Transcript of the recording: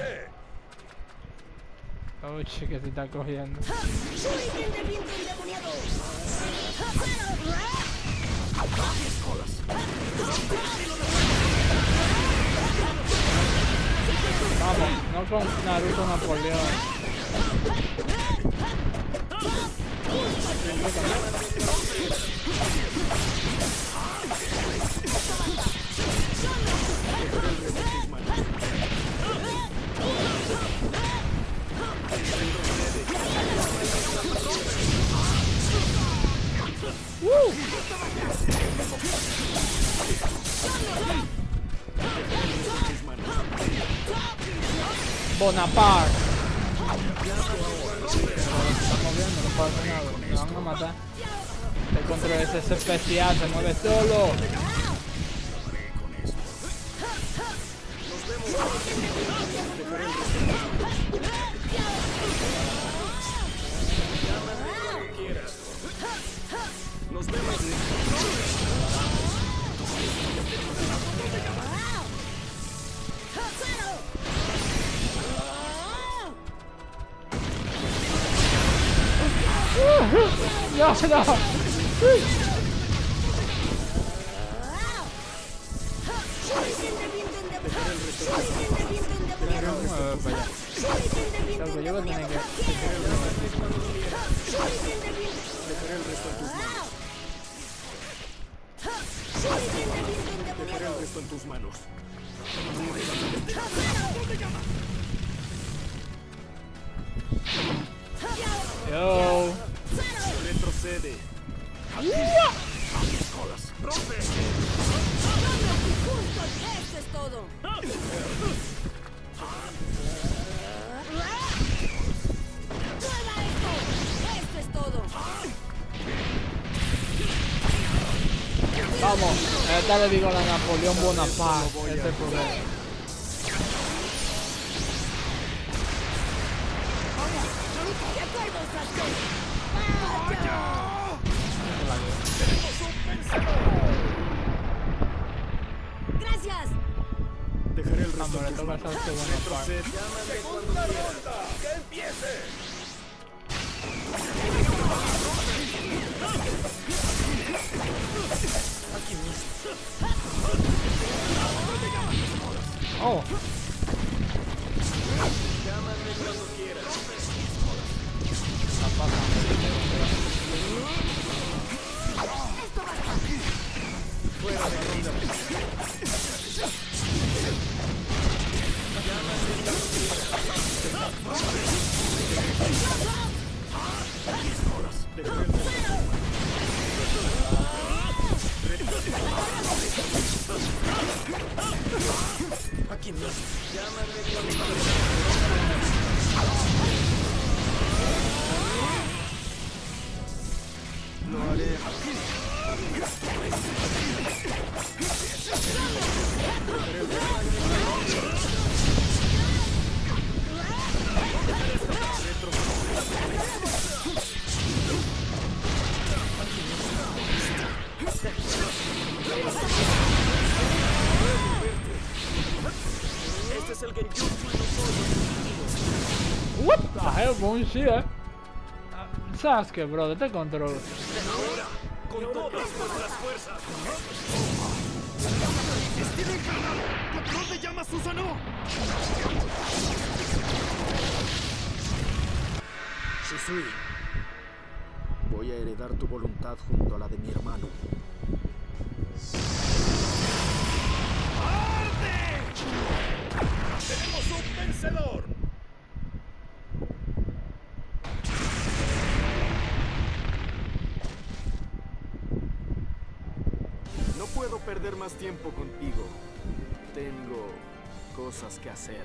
empiece! Uy, que se está cogiendo. Vamos, no con Naruto Napoleón. Bonaparte. Estamos viendo, no pasa nada. Me van a matar. El control es especial, se mueve solo. Tus manos. ¡Shuriken de viento Dejaré endemoniado! el resto en tus manos. Yo. Retrocede. ¡Rompe! ¡Justo! ¡Eso es todo! ¡Prueba esto! ¡Esto es todo! Vamos, esta le digo a la Napoleón Bonaparte. Este es el problema. ¡De acuerdo, ¡Segunda ronda! ¡Que empiece! Oh, No haré. Hell, bullshit, eh? Sasuke, bro, te controlo. Ahora, con todas nuestras fuerzas. ¡Steven Kana! ¡Control de llama Susano! Shisui, voy a heredar tu voluntad junto a la de mi hermano. ¡Arde! ¡Tenemos un vencedor! No puedo perder más tiempo contigo. Tengo cosas que hacer.